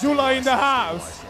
Dula in the house.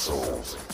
souls.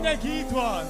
Mindenki itt van.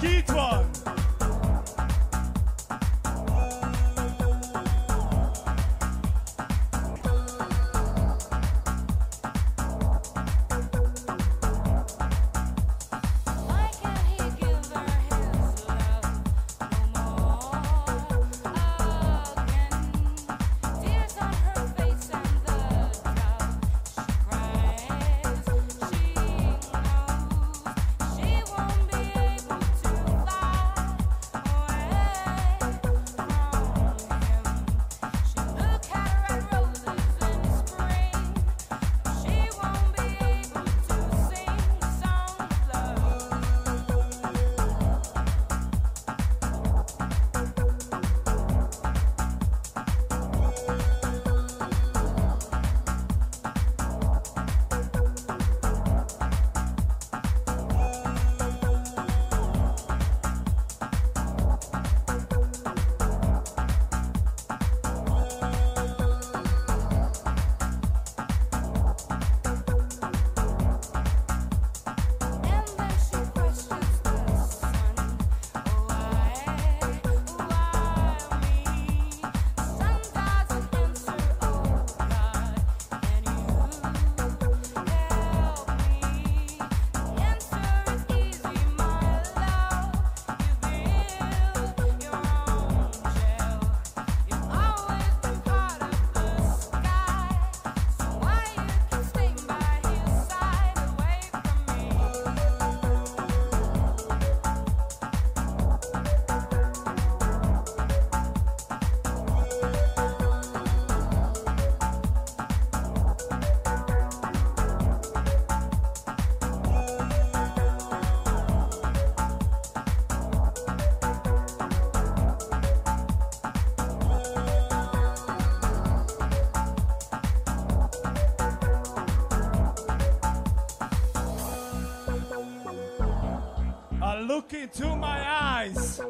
Mindenki itt into my eyes.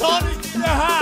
Sonic in the house.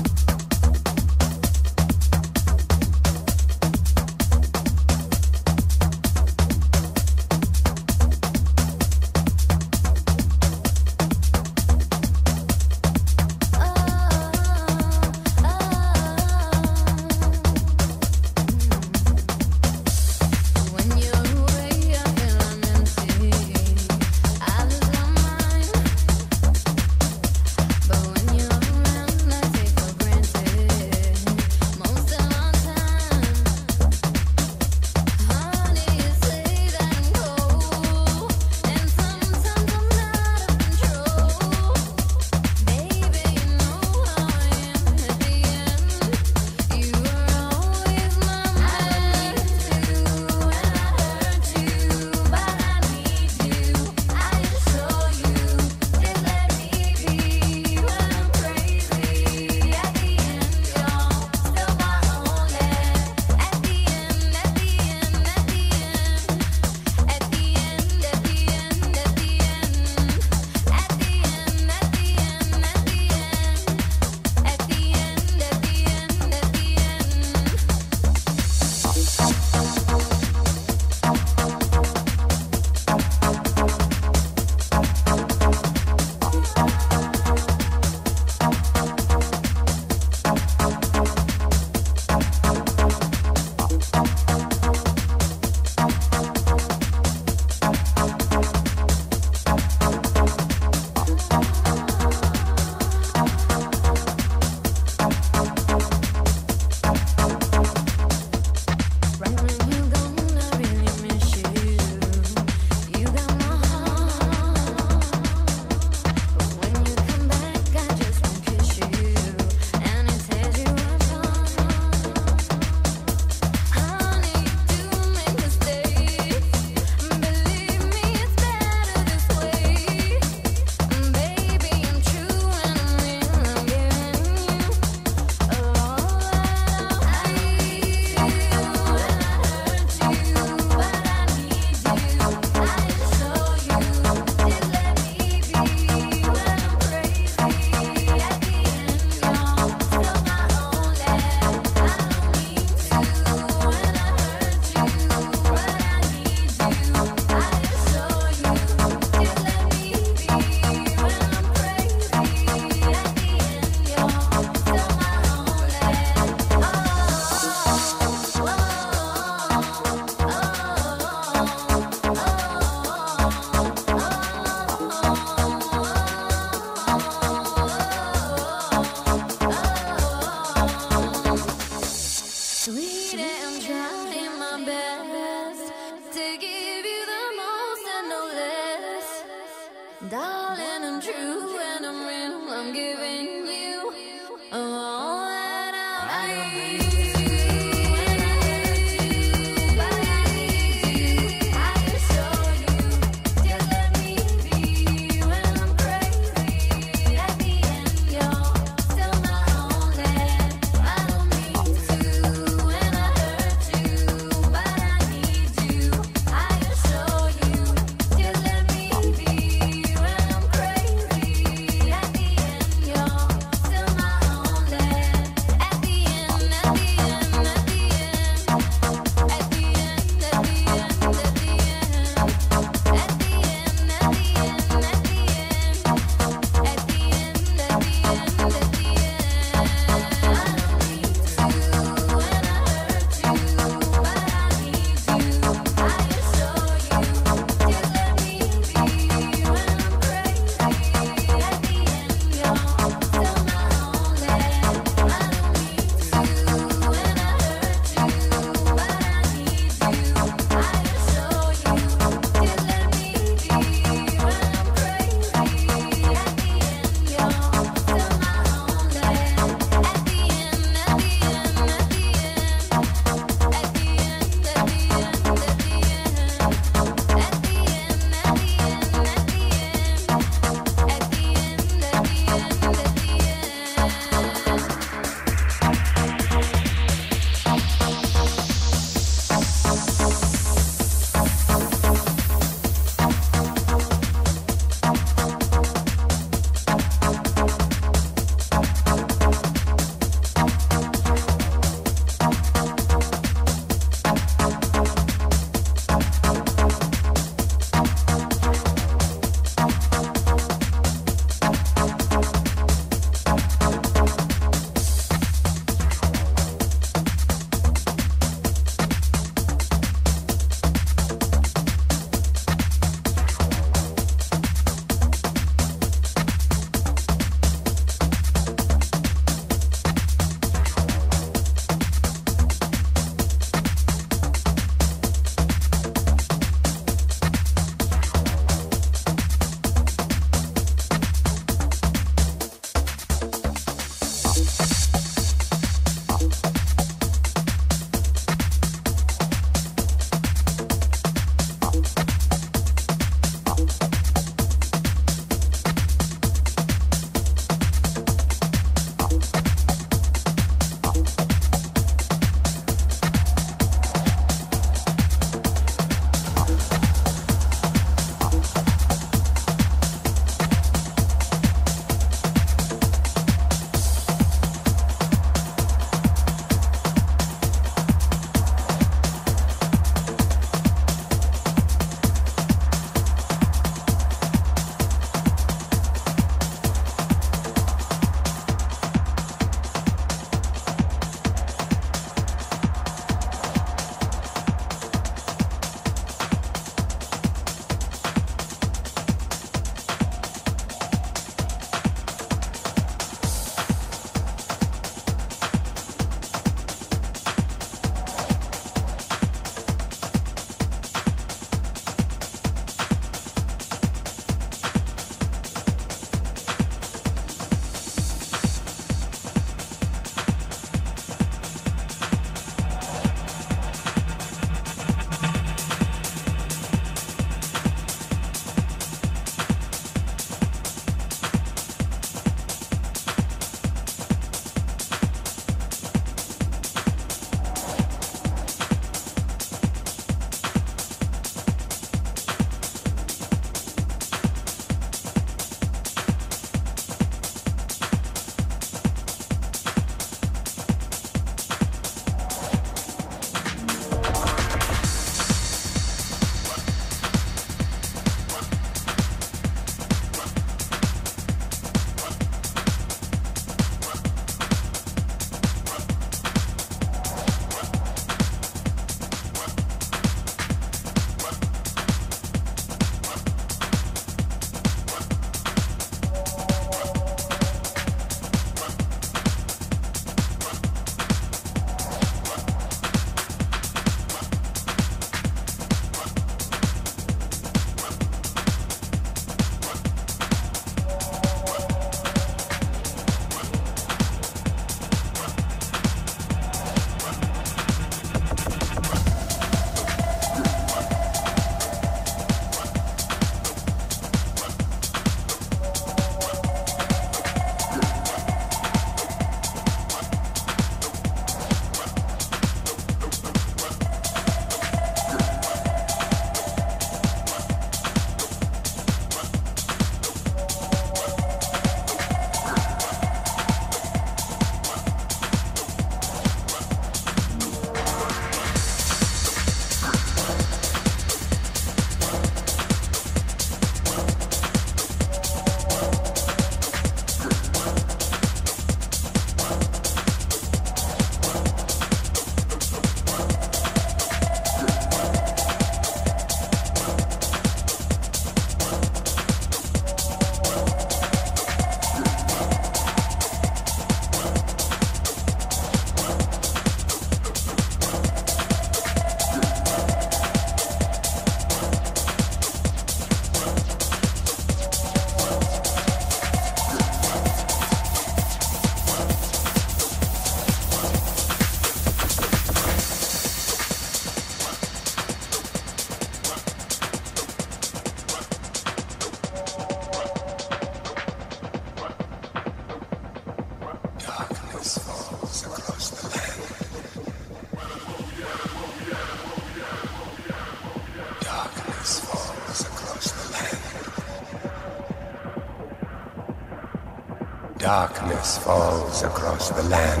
Falls across the land.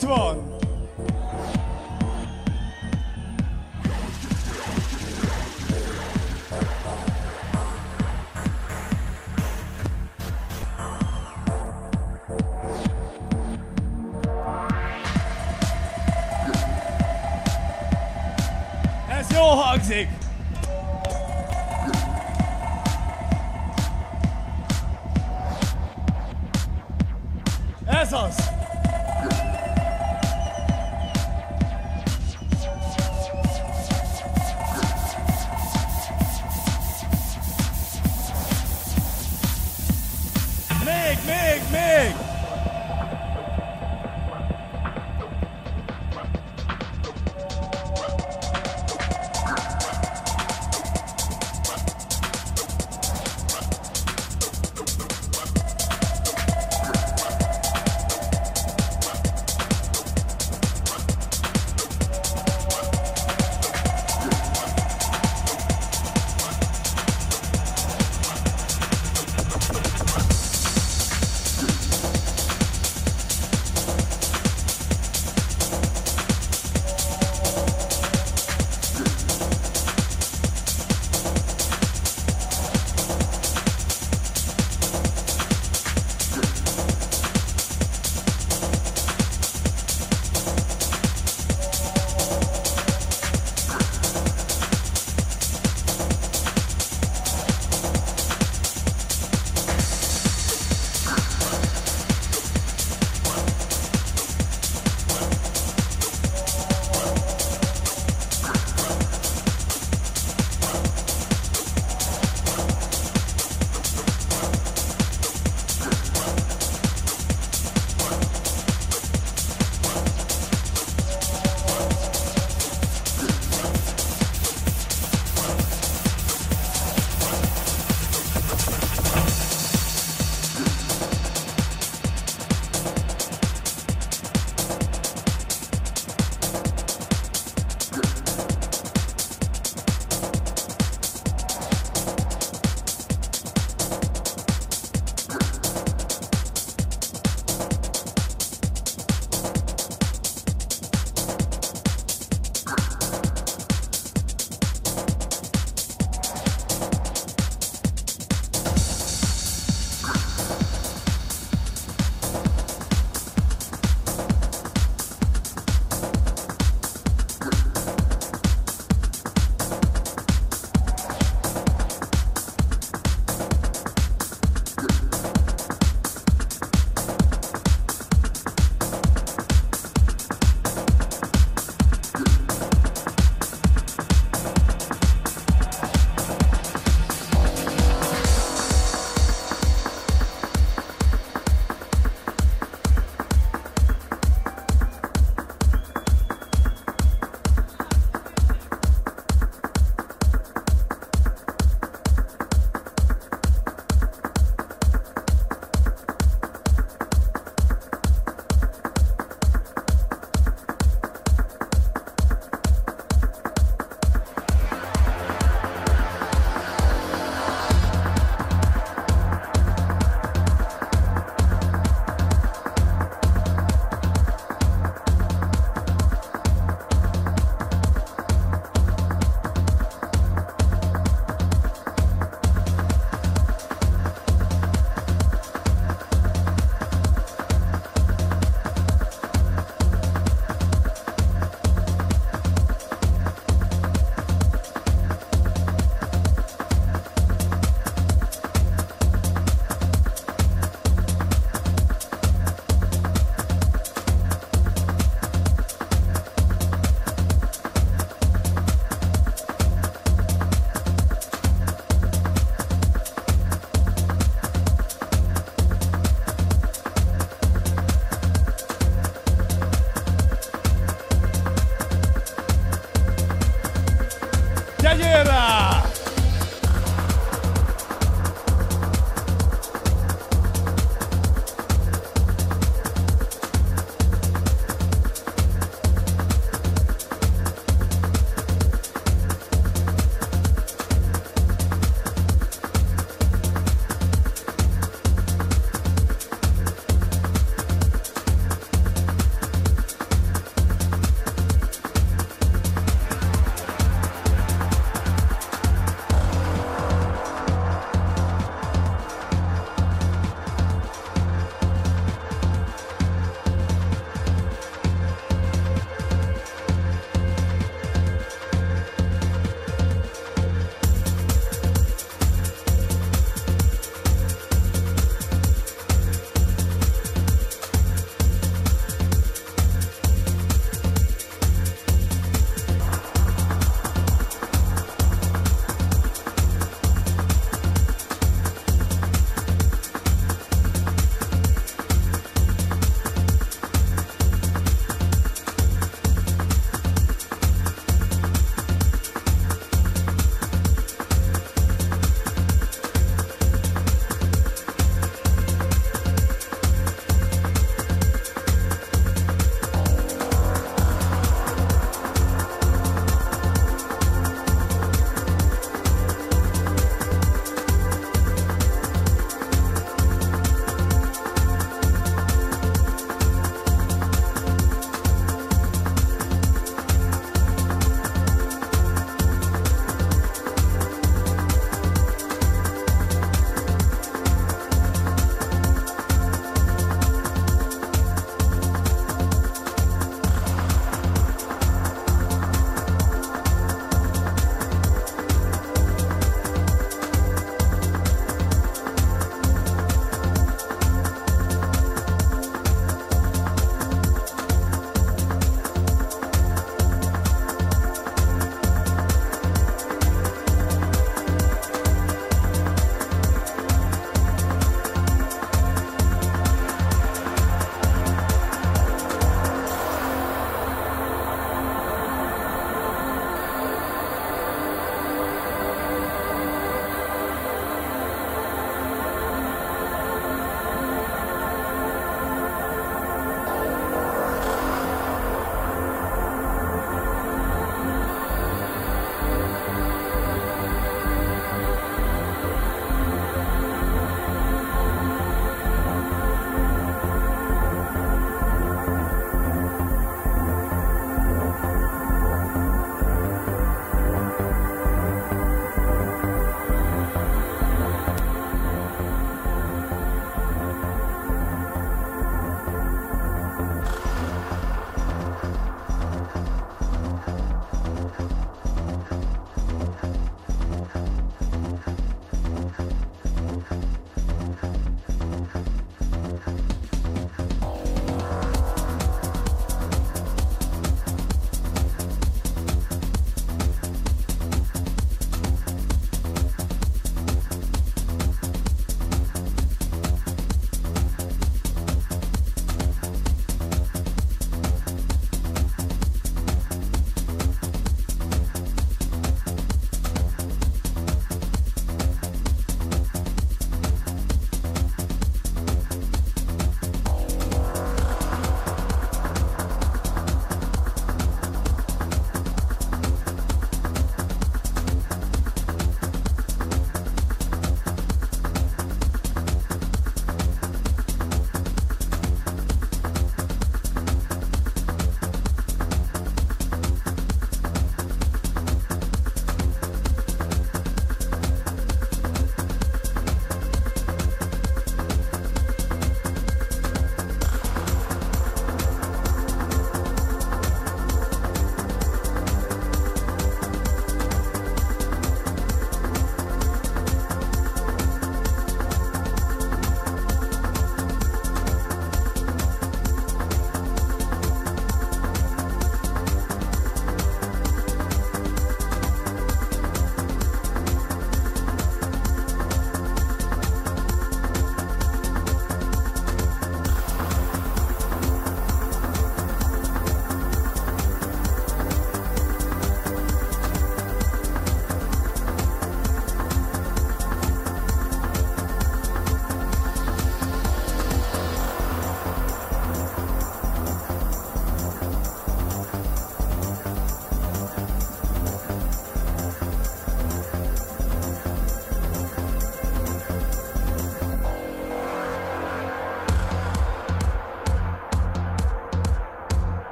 Mindenki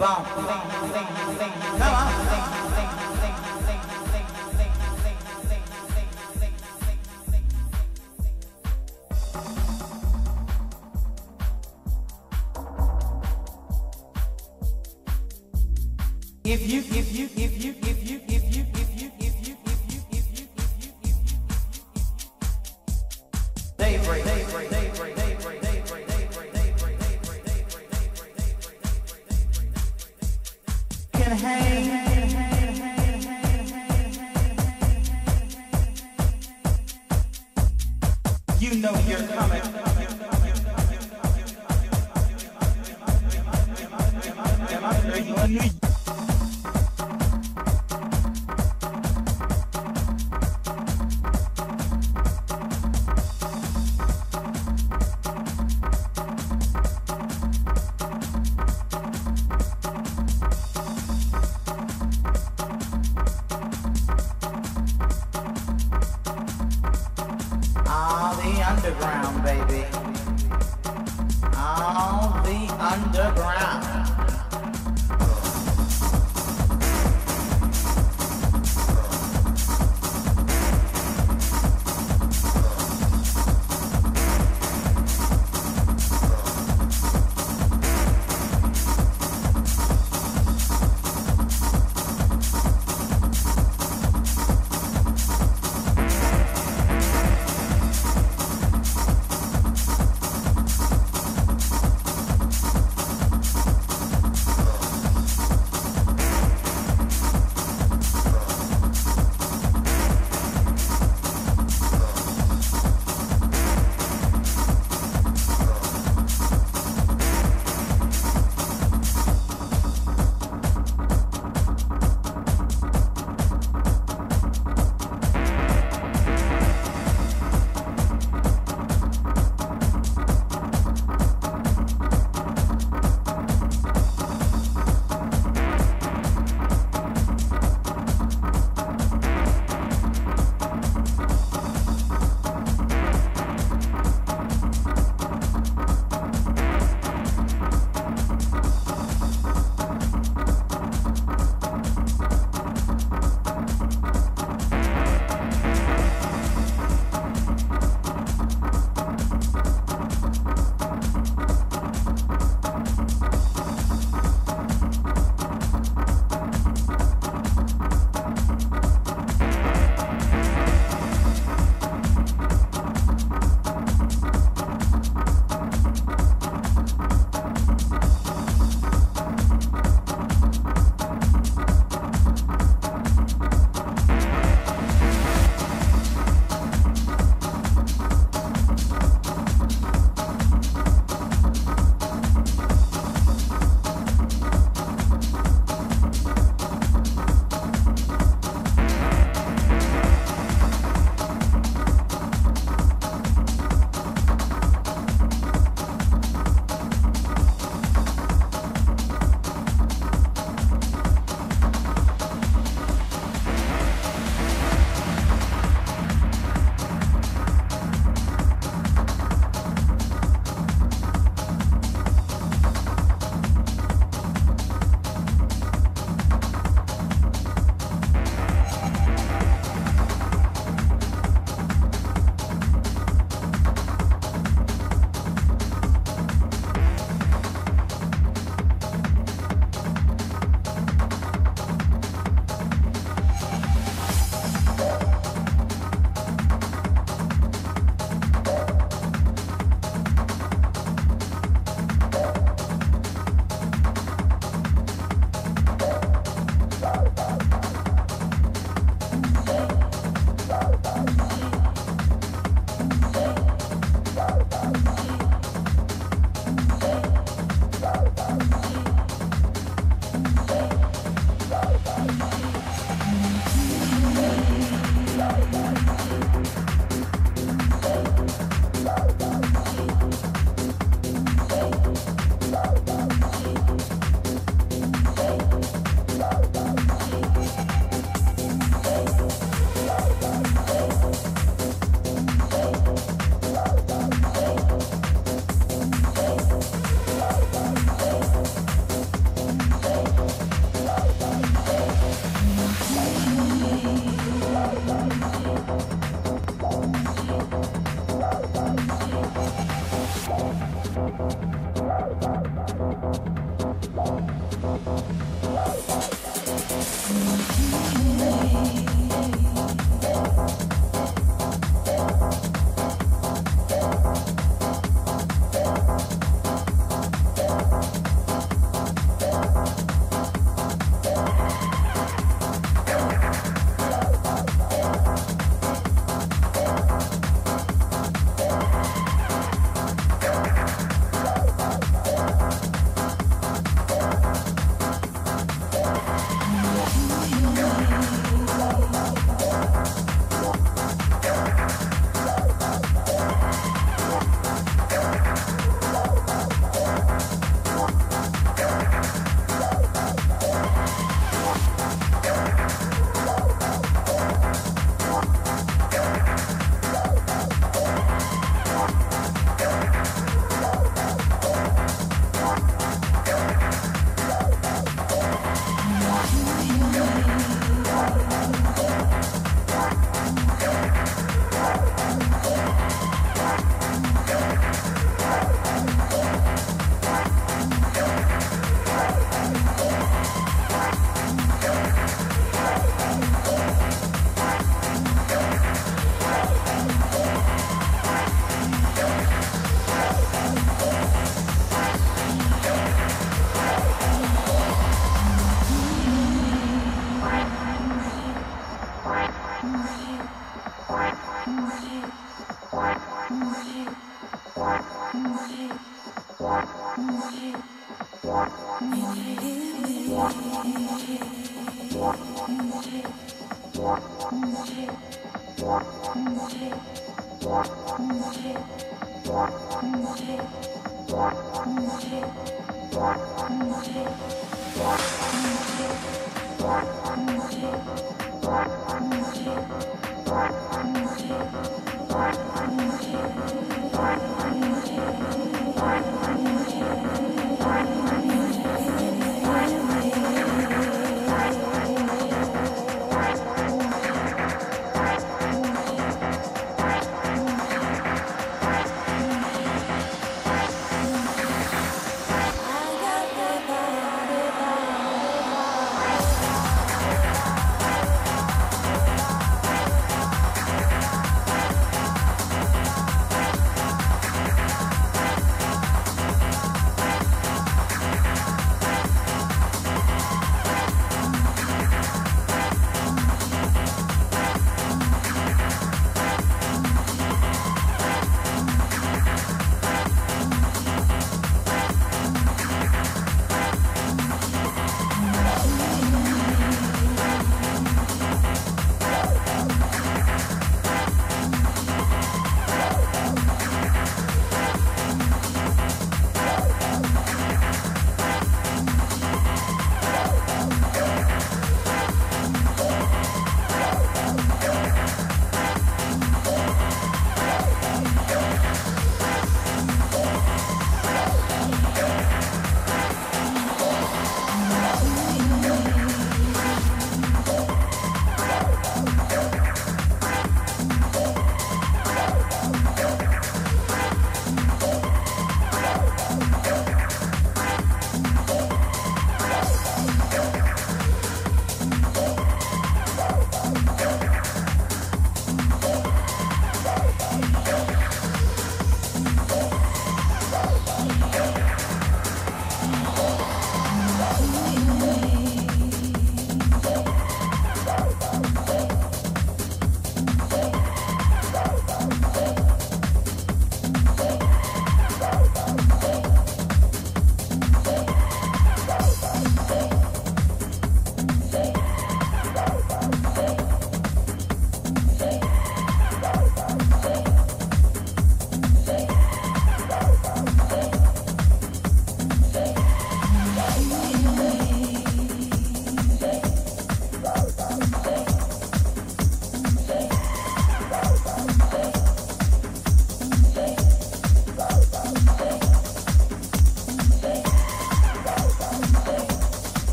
bomb.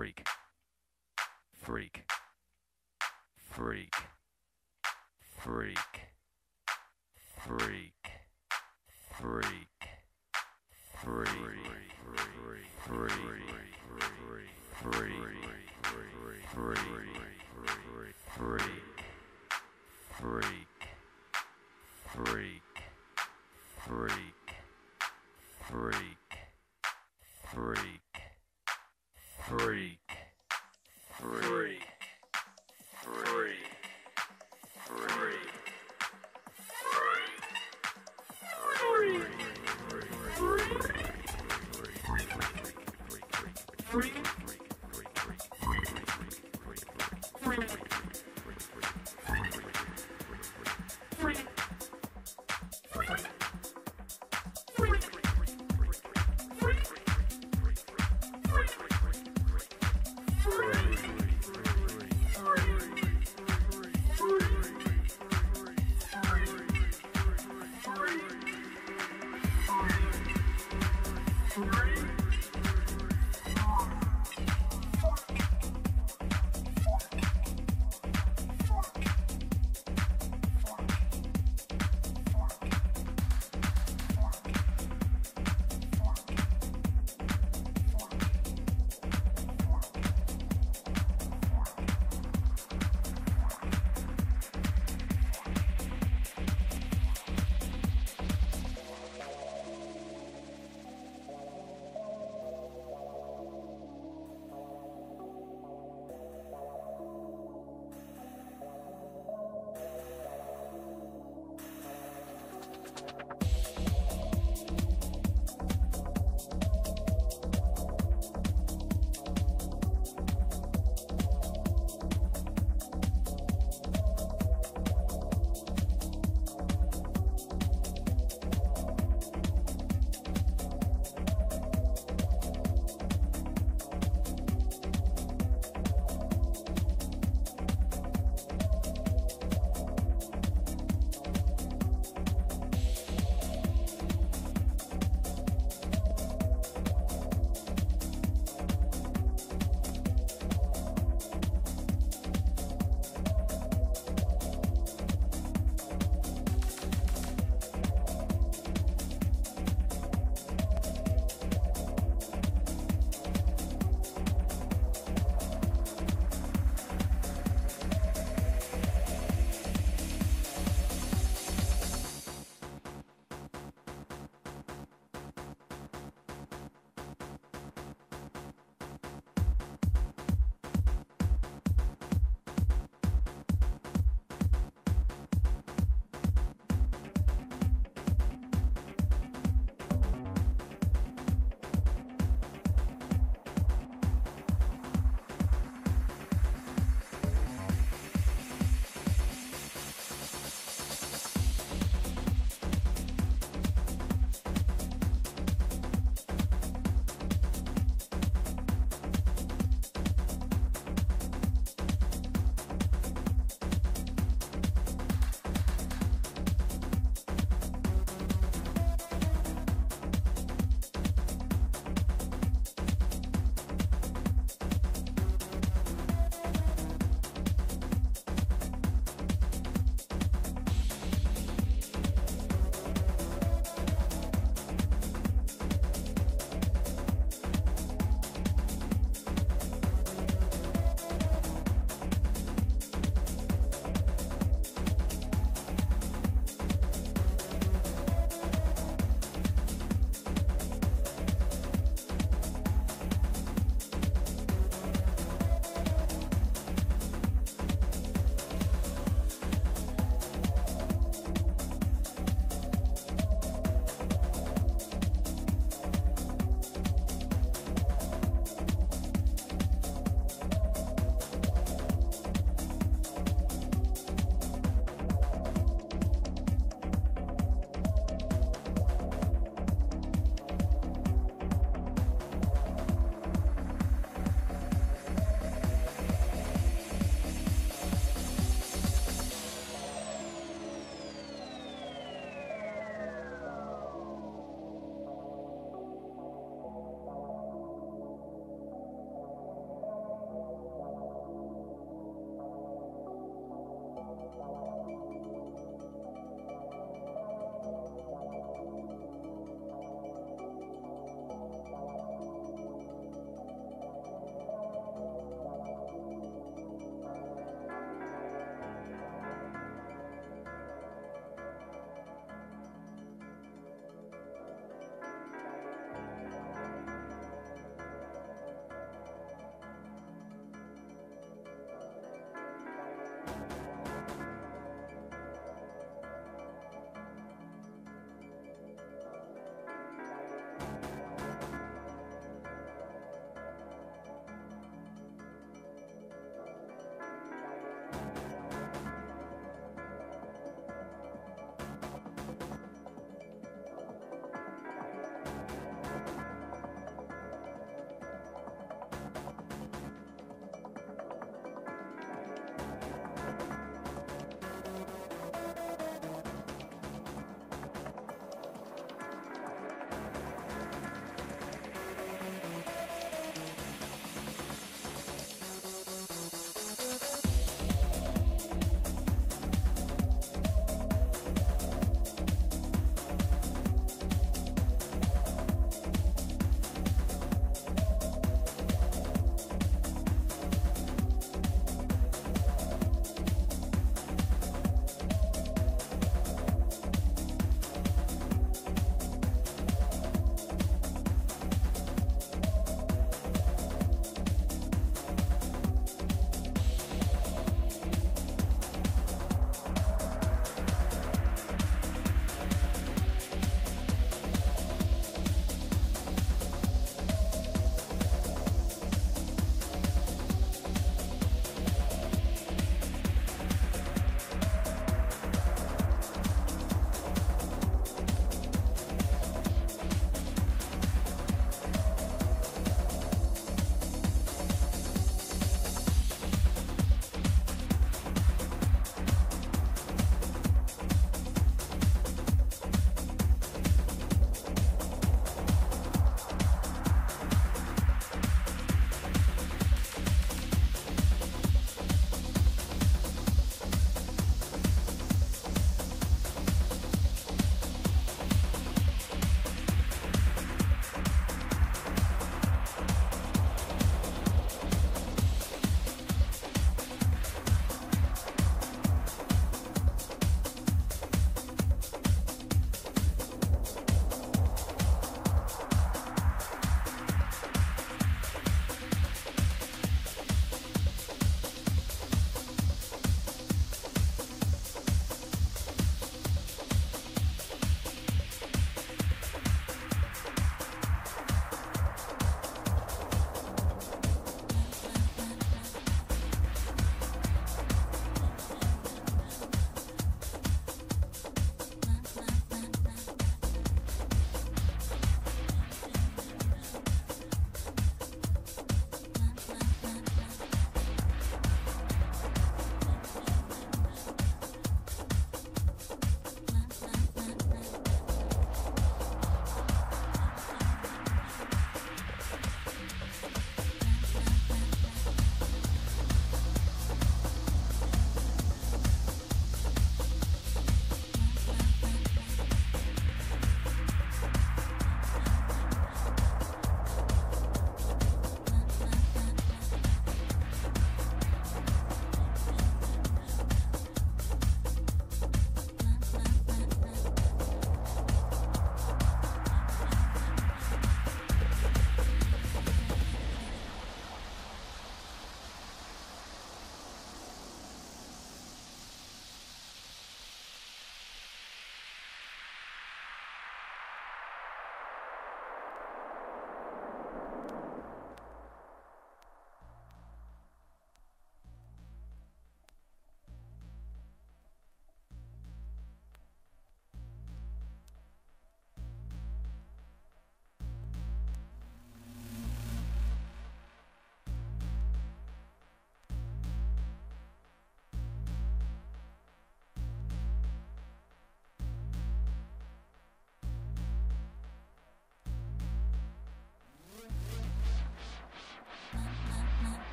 freak freak freak freak freak freak freak freak freak freak freak freak freaking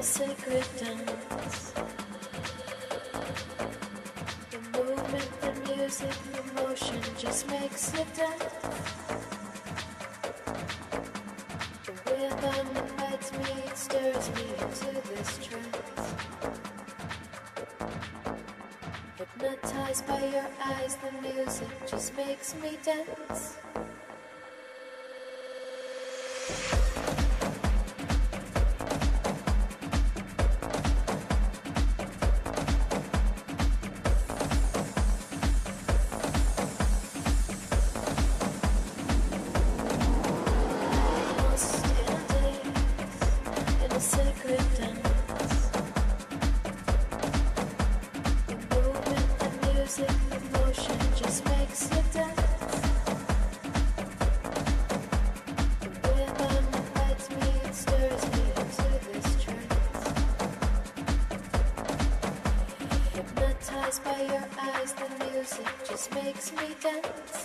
a sacred dance. The movement, the music, the motion just makes it dance. The rhythm invites me, it stirs me into this trance. Hypnotized by your eyes, the music just makes me dance. Me dance.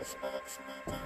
Jesus, Maximum.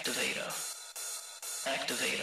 Activator. Activator.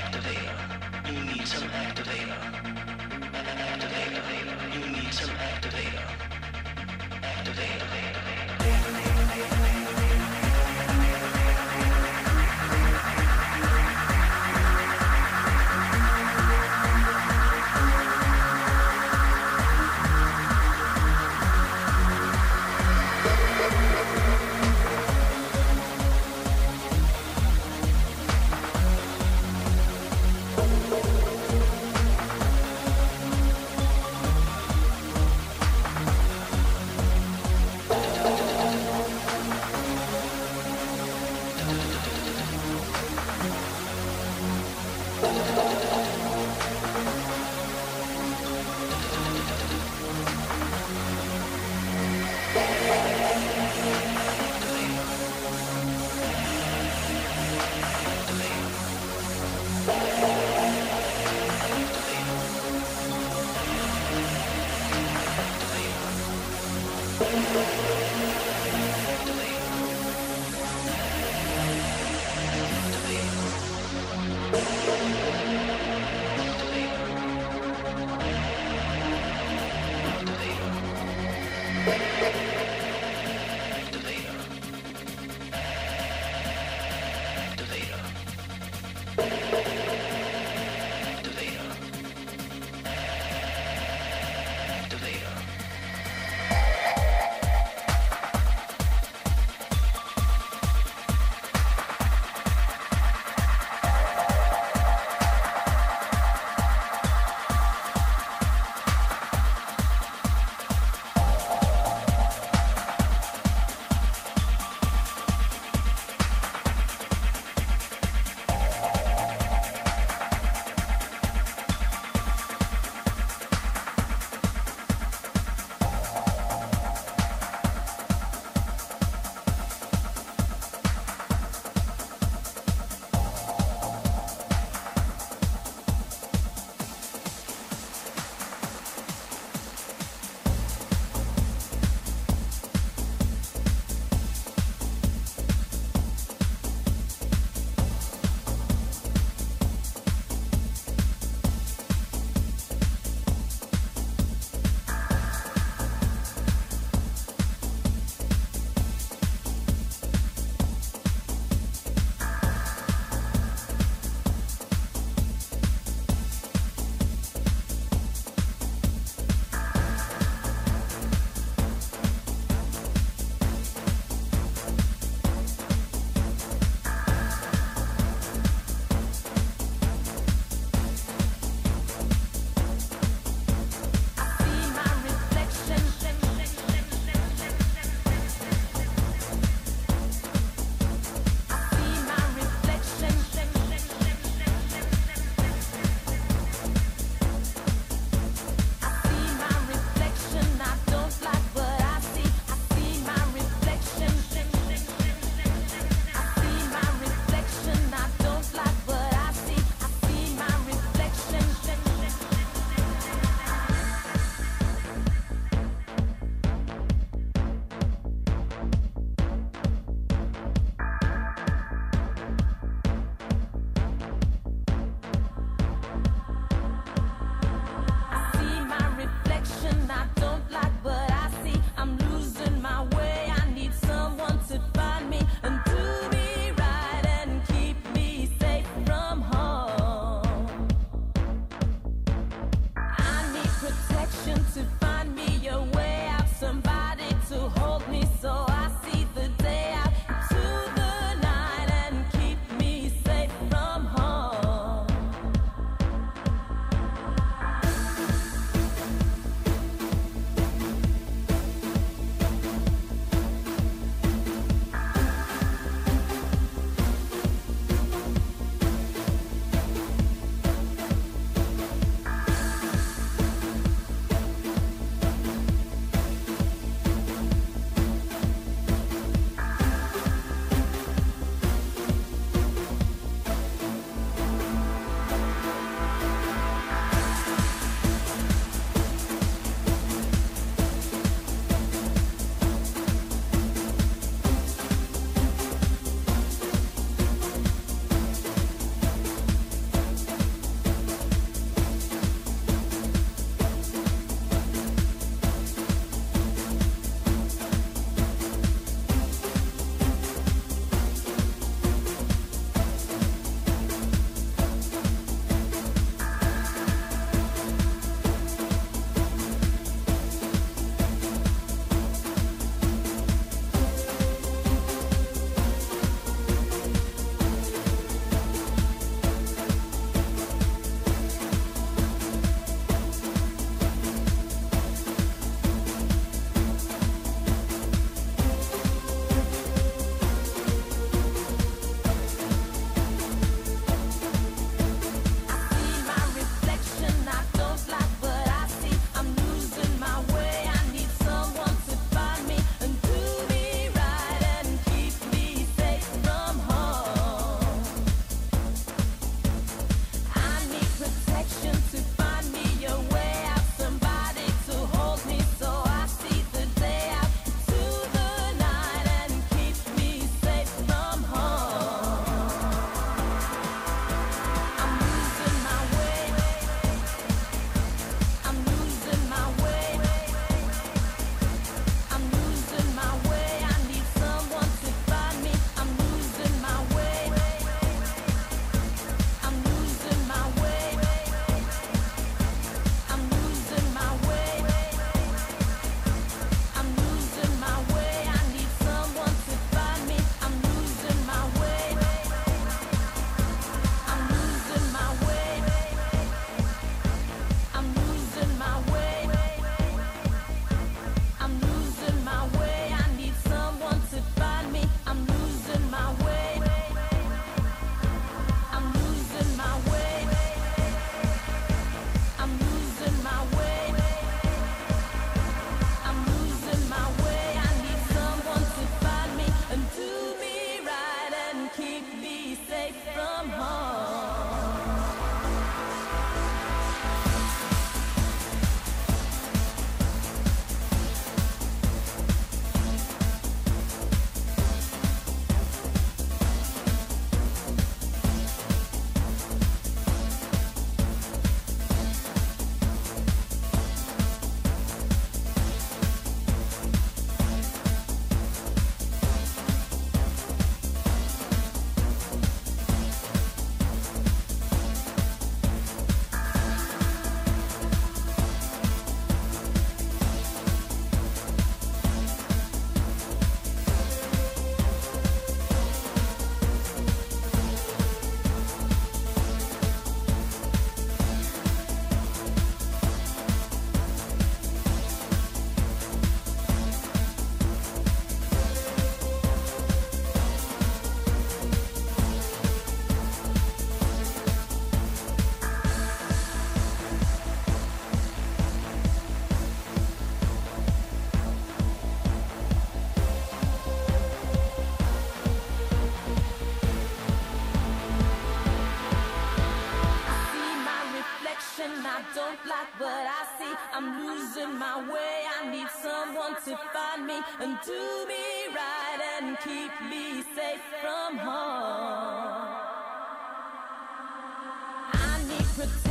activator. You need some activator.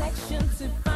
Protection to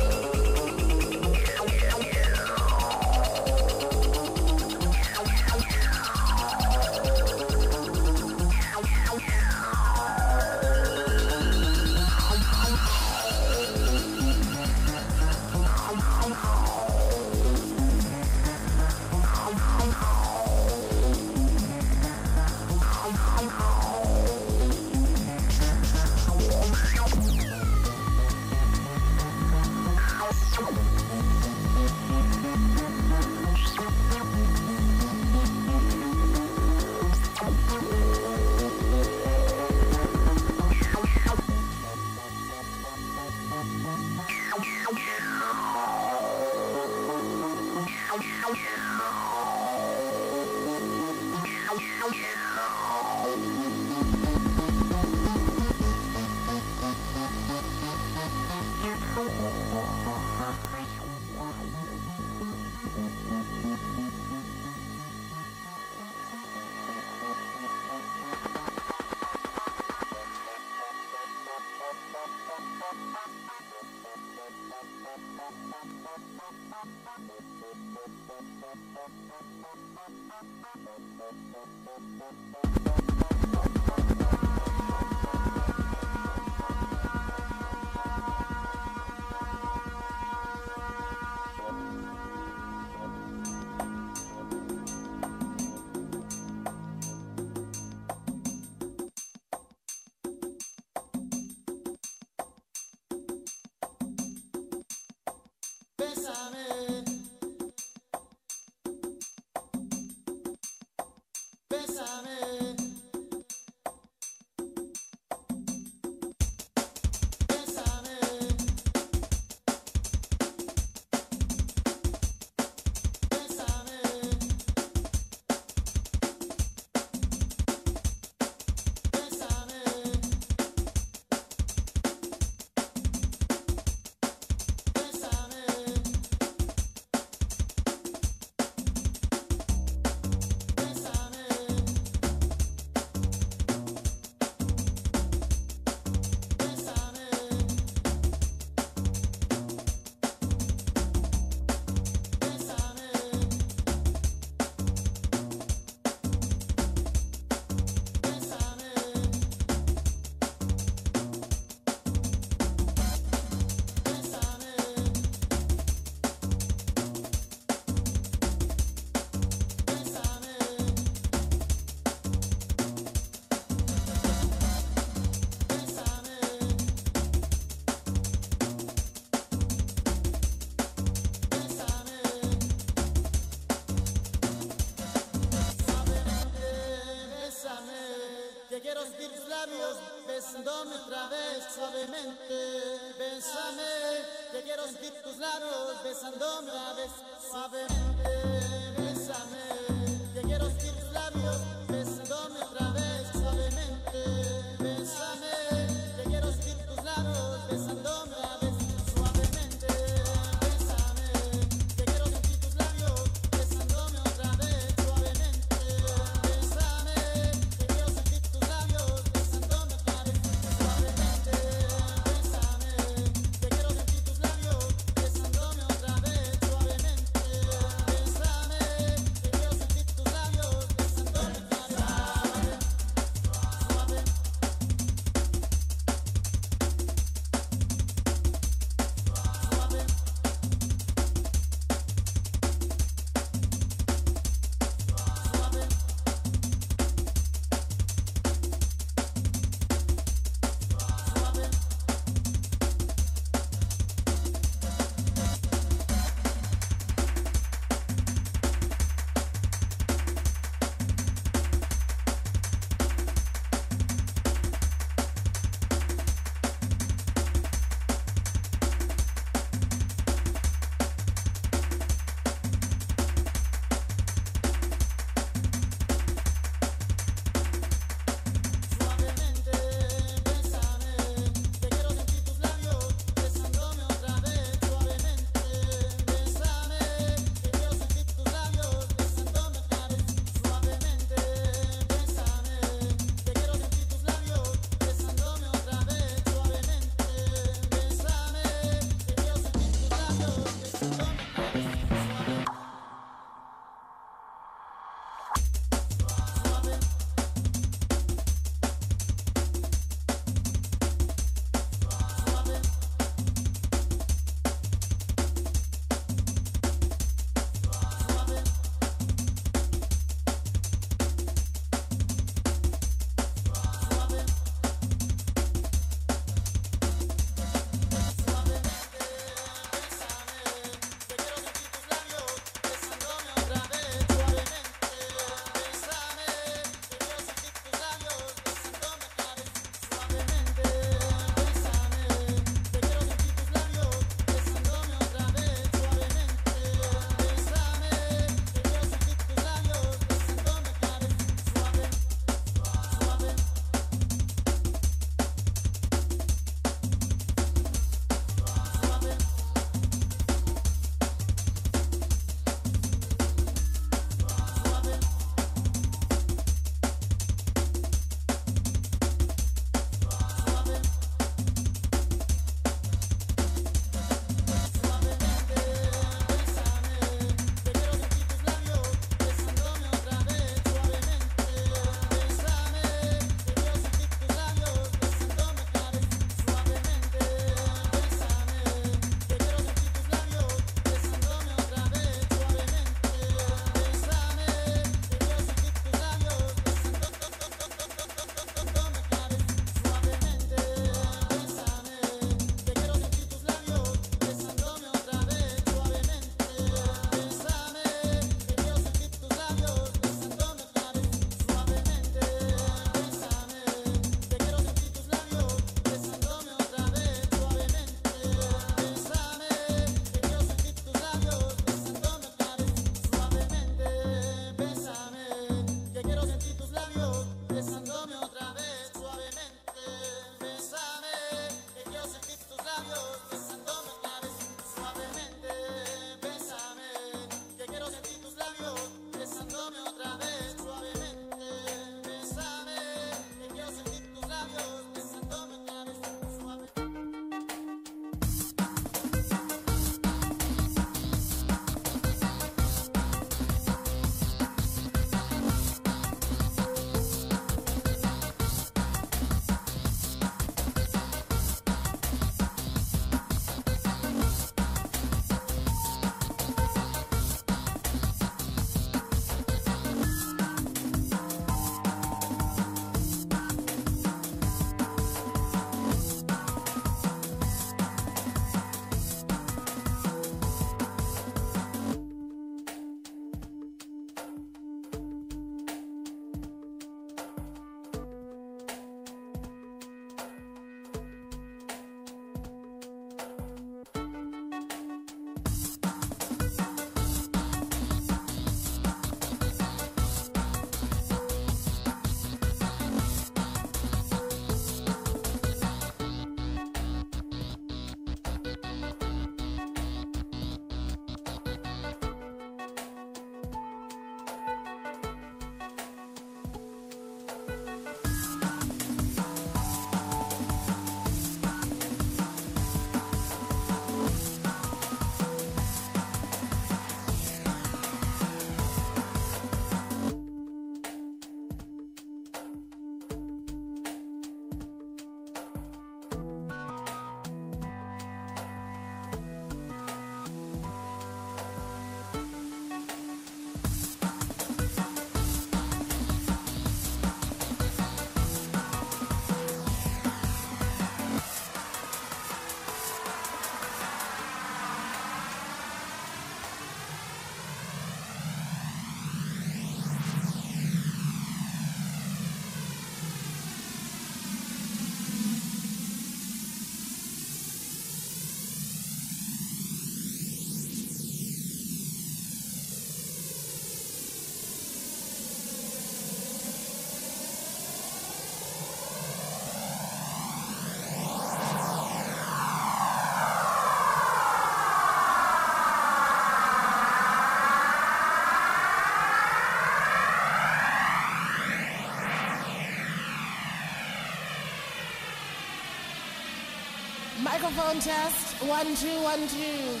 Microphone test. One, two, one, two.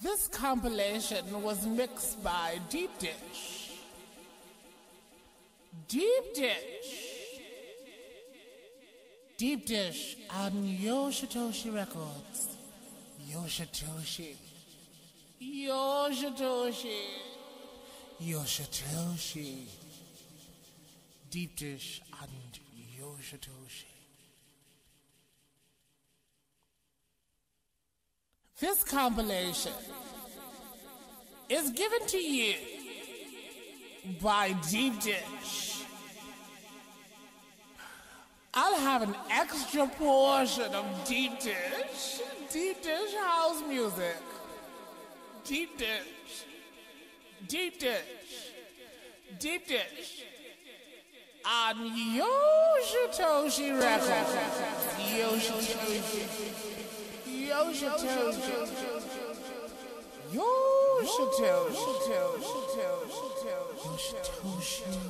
This compilation was mixed by Deep Dish. Deep Dish. Deep Dish on Yoshitoshi Records. Yoshitoshi. Yoshitoshi. Yoshitoshi. Deep Dish and Yoshitoshi. This compilation is given to you by Deep Dish. I'll have an extra portion of Deep Dish. Deep Dish house music. Deep Dish. Deep Dish. Deep Dish. On Yoshitoshi Records. Yoshitoshi. Yoshitoshi. Yoshitoshi. Yoshitoshi.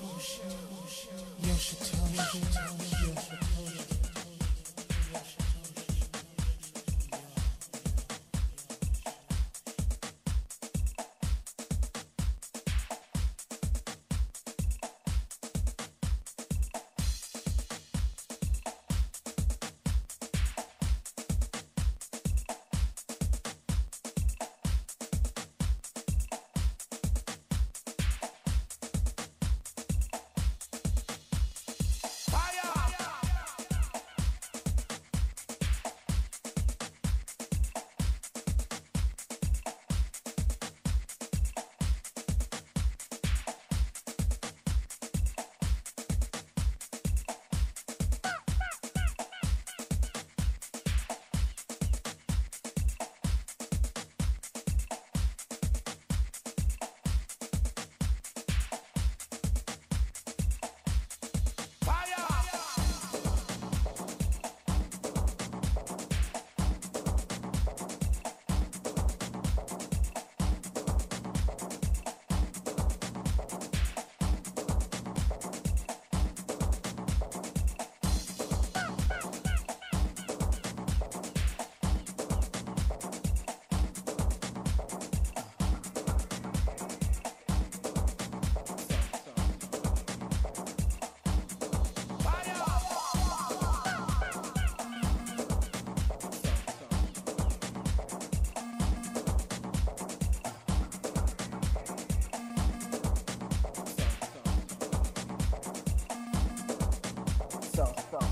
yourself.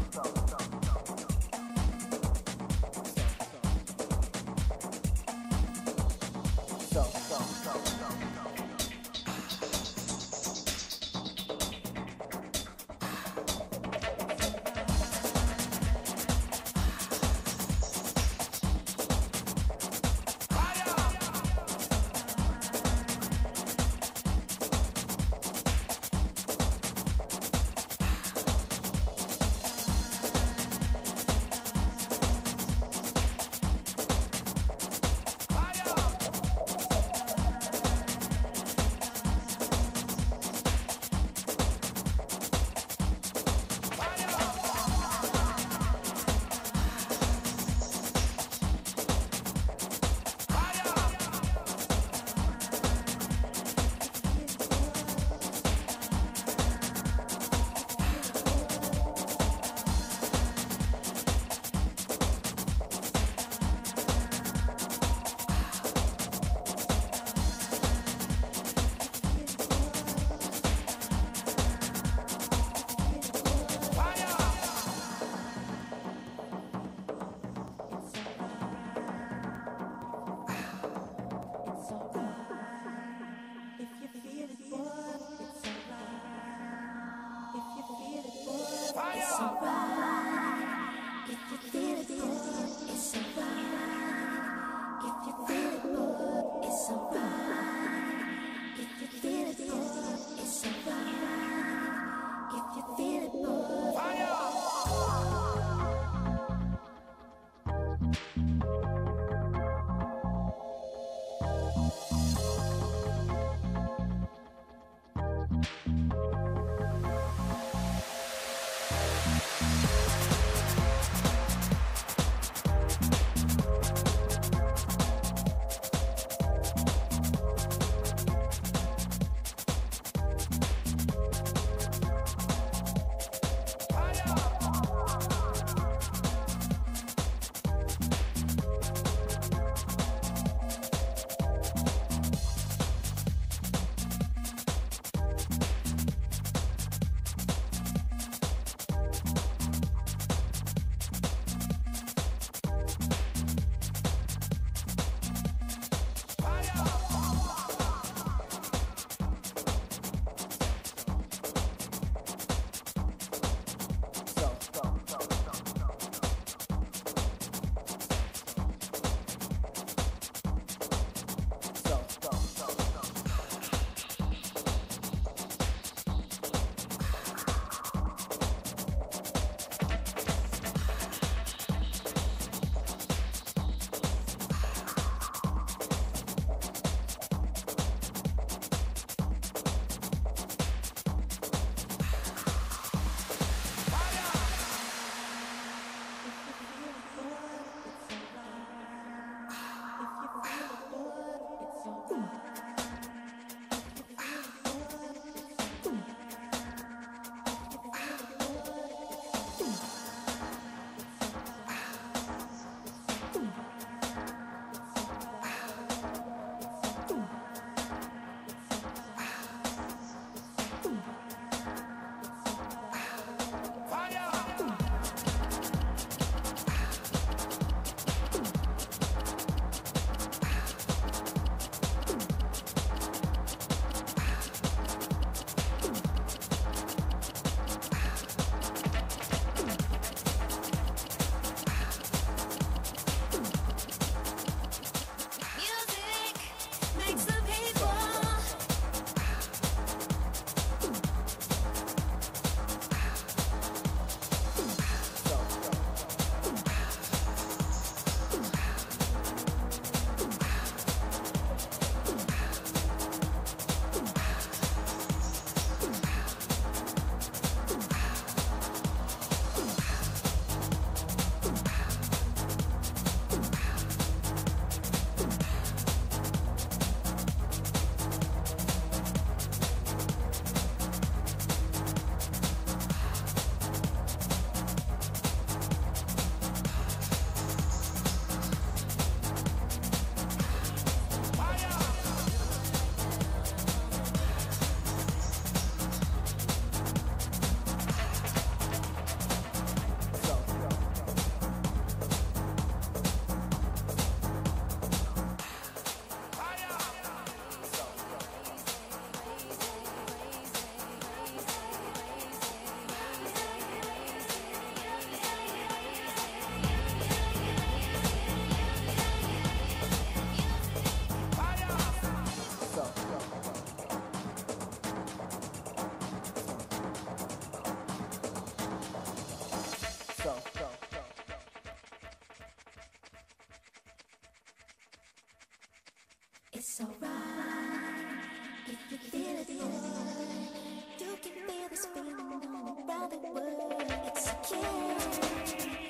It's alright if you feel it good. You can feel this feeling all around the world. It's secure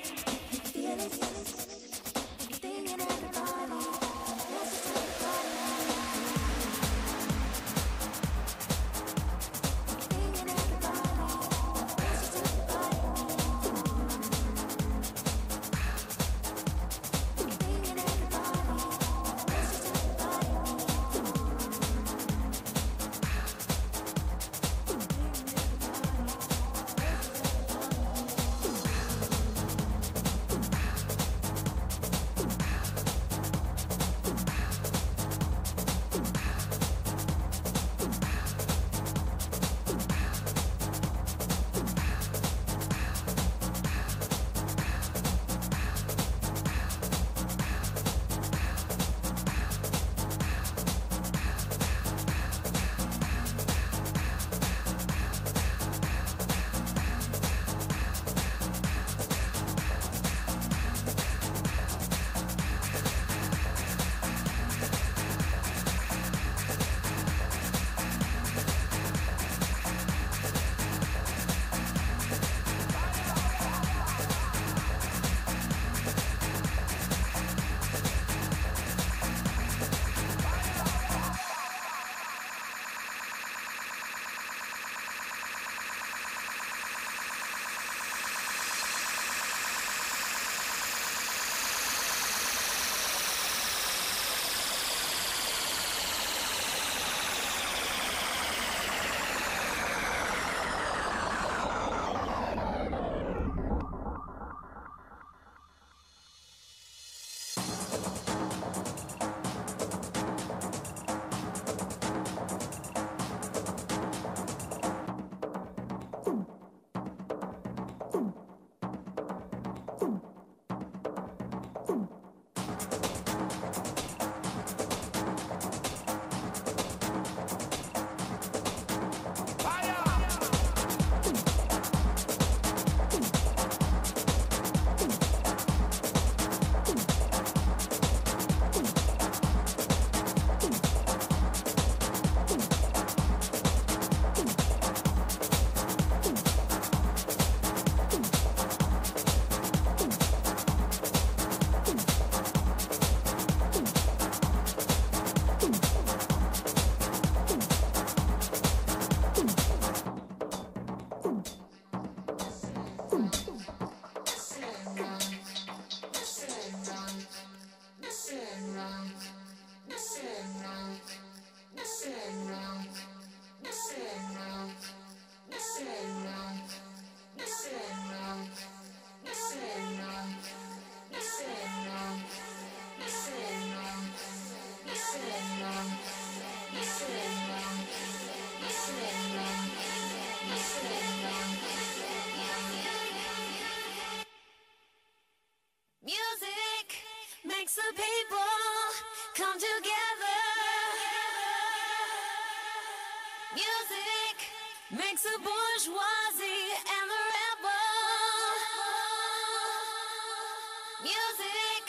Music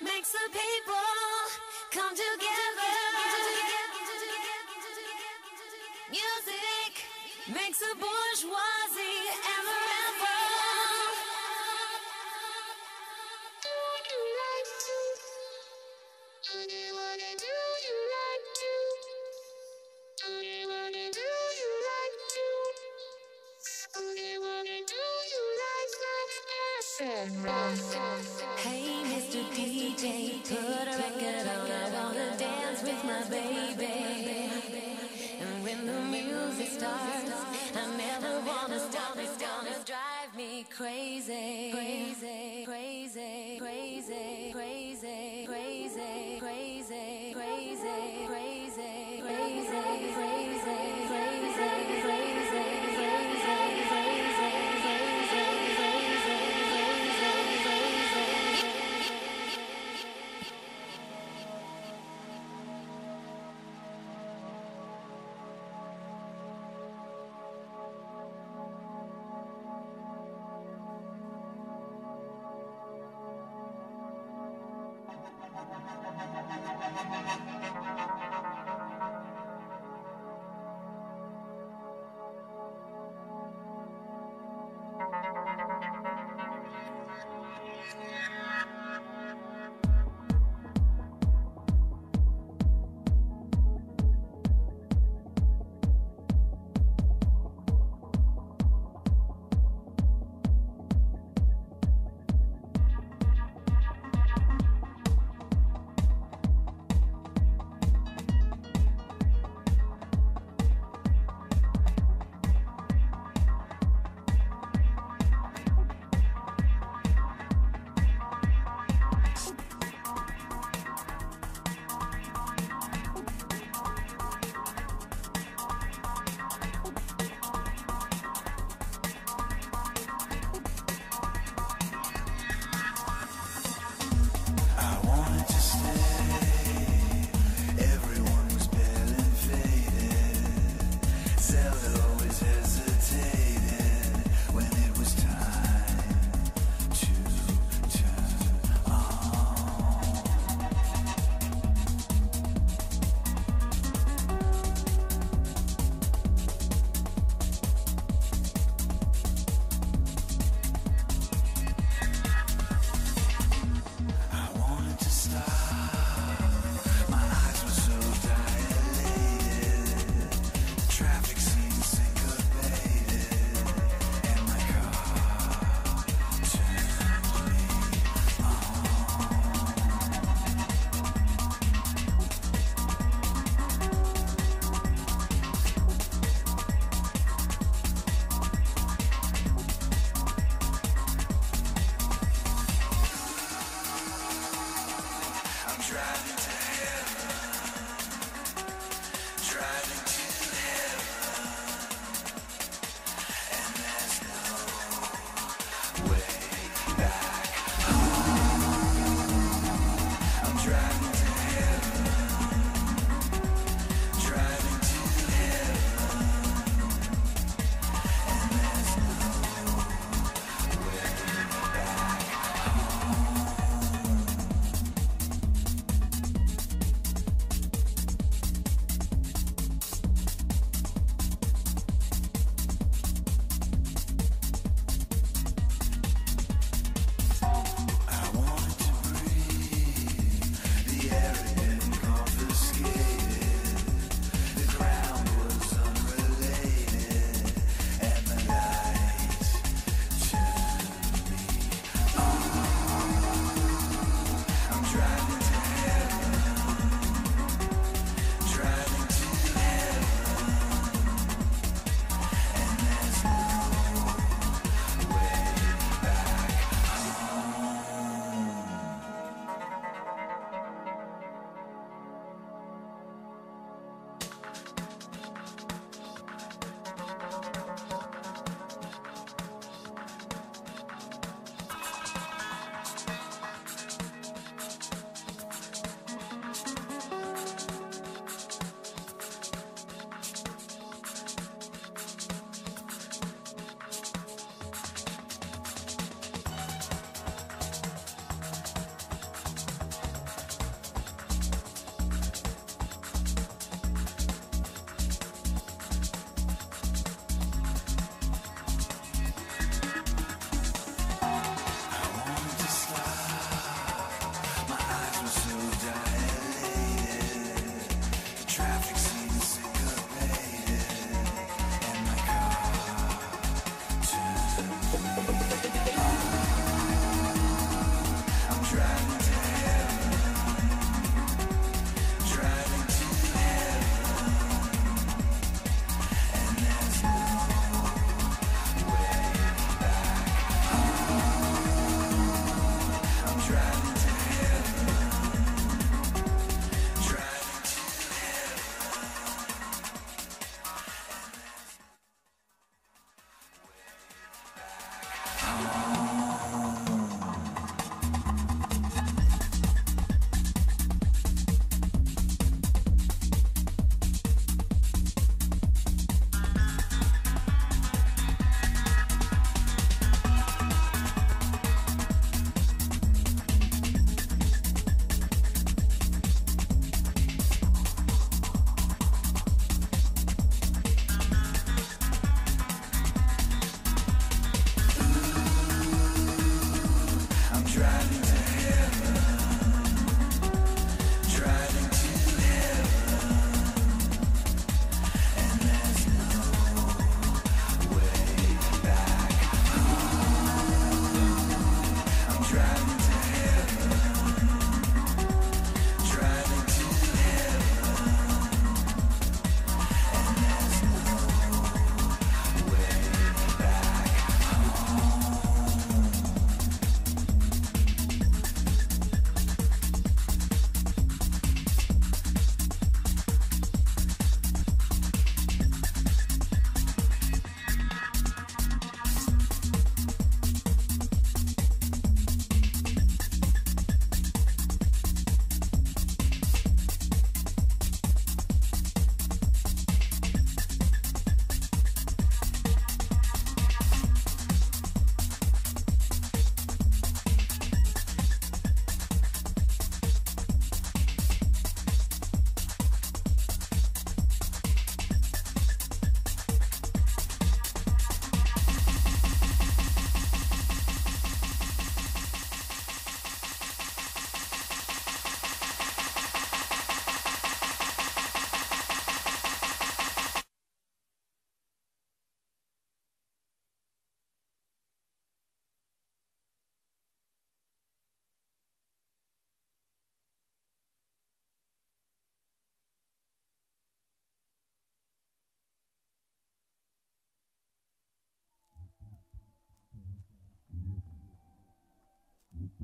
makes the people come together. Music makes the bourgeoisie DJ, put a record on. I wanna dance with my baby. And when the music starts,